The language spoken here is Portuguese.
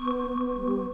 Música